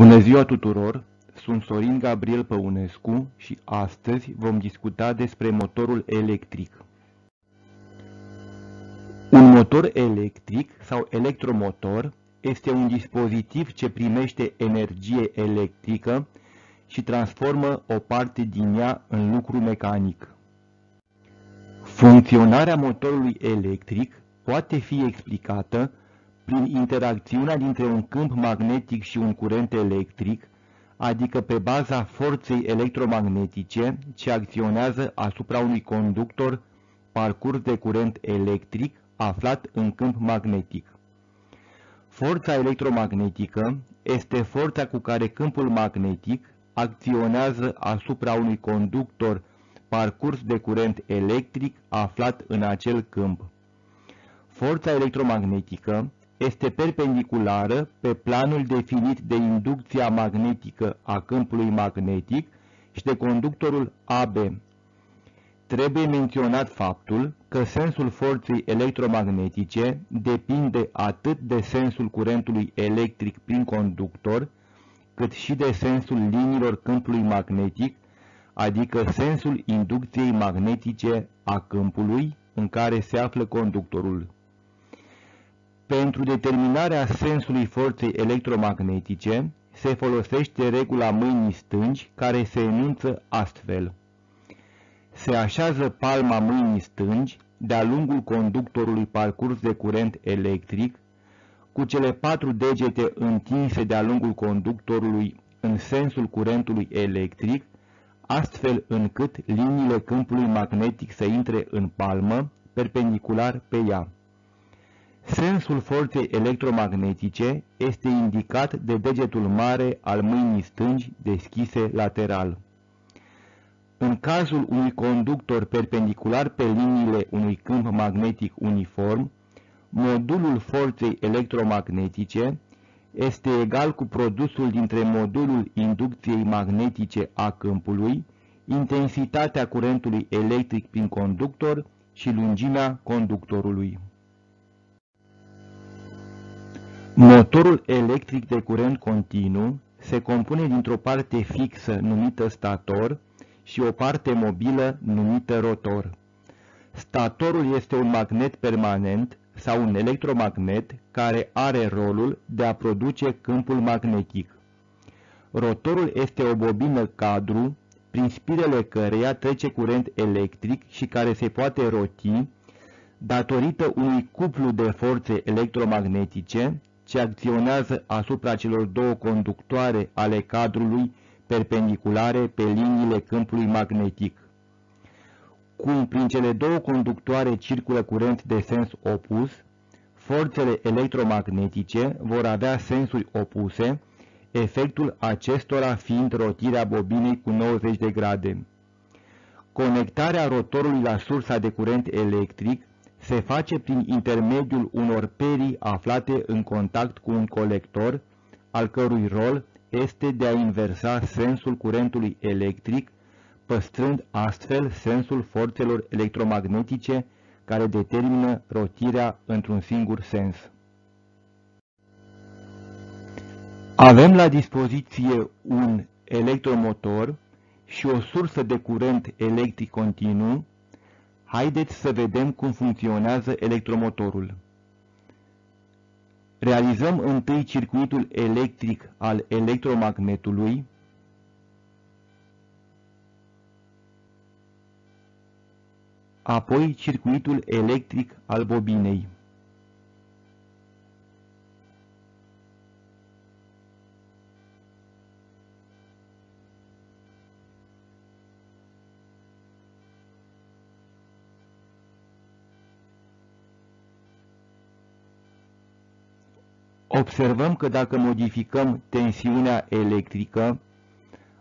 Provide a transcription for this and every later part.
Bună ziua tuturor! Sunt Sorin Gabriel Păunescu și astăzi vom discuta despre motorul electric. Un motor electric sau electromotor este un dispozitiv ce primește energie electrică și transformă o parte din ea în lucru mecanic. Funcționarea motorului electric poate fi explicată prin interacțiunea dintre un câmp magnetic și un curent electric, adică pe baza forței electromagnetice ce acționează asupra unui conductor parcurs de curent electric aflat în câmp magnetic. Forța electromagnetică este forța cu care câmpul magnetic acționează asupra unui conductor parcurs de curent electric aflat în acel câmp. Forța electromagnetică este perpendiculară pe planul definit de inducția magnetică a câmpului magnetic și de conductorul AB. Trebuie menționat faptul că sensul forței electromagnetice depinde atât de sensul curentului electric prin conductor, cât și de sensul liniilor câmpului magnetic, adică sensul inducției magnetice a câmpului în care se află conductorul. Pentru determinarea sensului forței electromagnetice se folosește regula mâinii stângi care se enunță astfel. Se așează palma mâinii stângi de-a lungul conductorului parcurs de curent electric, cu cele patru degete întinse de-a lungul conductorului în sensul curentului electric, astfel încât liniile câmpului magnetic să intre în palmă, perpendicular pe ea. Sensul forței electromagnetice este indicat de degetul mare al mâinii stângi deschise lateral. În cazul unui conductor perpendicular pe liniile unui câmp magnetic uniform, modulul forței electromagnetice este egal cu produsul dintre modulul inducției magnetice a câmpului, intensitatea curentului electric prin conductor și lungimea conductorului. Motorul electric de curent continuu se compune dintr-o parte fixă numită stator și o parte mobilă numită rotor. Statorul este un magnet permanent sau un electromagnet care are rolul de a produce câmpul magnetic. Rotorul este o bobină cadru prin spirele căreia trece curent electric și care se poate roti datorită unui cuplu de forțe electromagnetice ce acționează asupra celor două conductoare ale cadrului perpendiculare pe liniile câmpului magnetic. Cum prin cele două conductoare circulă curent de sens opus, forțele electromagnetice vor avea sensuri opuse, efectul acestora fiind rotirea bobinei cu 90 de grade. Conectarea rotorului la sursa de curent electric se face prin intermediul unor perii aflate în contact cu un colector, al cărui rol este de a inversa sensul curentului electric, păstrând astfel sensul forțelor electromagnetice care determină rotirea într-un singur sens. Avem la dispoziție un electromotor și o sursă de curent electric continuu Haideți să vedem cum funcționează electromotorul. Realizăm întâi circuitul electric al electromagnetului, apoi circuitul electric al bobinei. Observăm că dacă modificăm tensiunea electrică,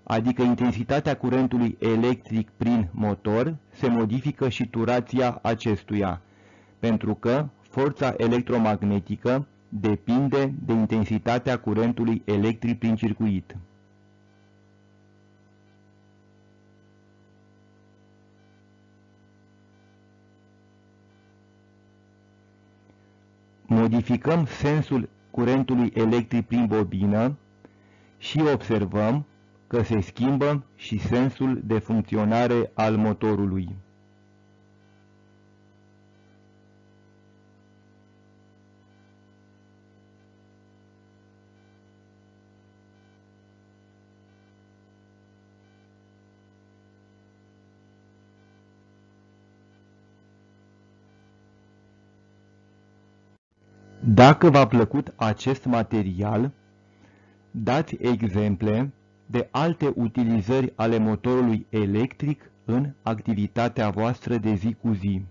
adică intensitatea curentului electric prin motor, se modifică și turația acestuia, pentru că forța electromagnetică depinde de intensitatea curentului electric prin circuit. Modificăm sensul curentului electric prin bobină, și observăm că se schimbă și sensul de funcționare al motorului. Dacă v-a plăcut acest material, dați exemple de alte utilizări ale motorului electric în activitatea voastră de zi cu zi.